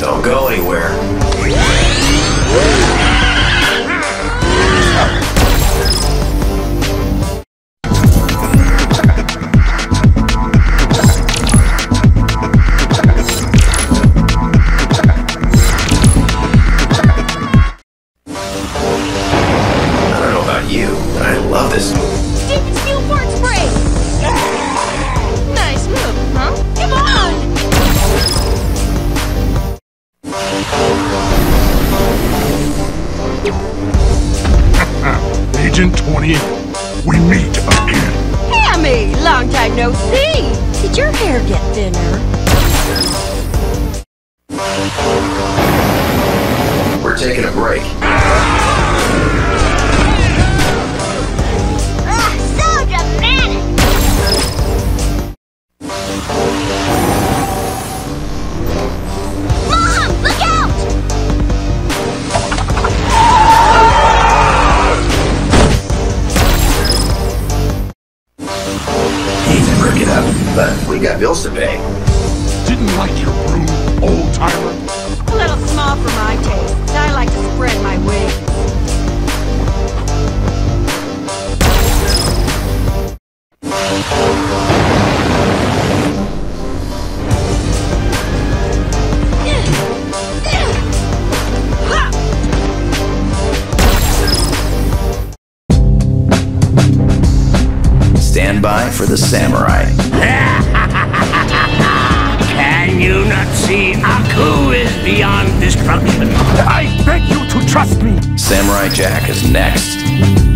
Don't go anywhere. I don't know about you, but I love this. Stupid 20th, we meet again. Hammy, long time no see. Did your hair get thinner? We're taking a break. Hate it up, but we got bills to pay. Didn't like your room, old timer. A little small for my taste. Stand by for the samurai. Can you not see Aku is beyond destruction? I beg you to trust me. Samurai Jack is next.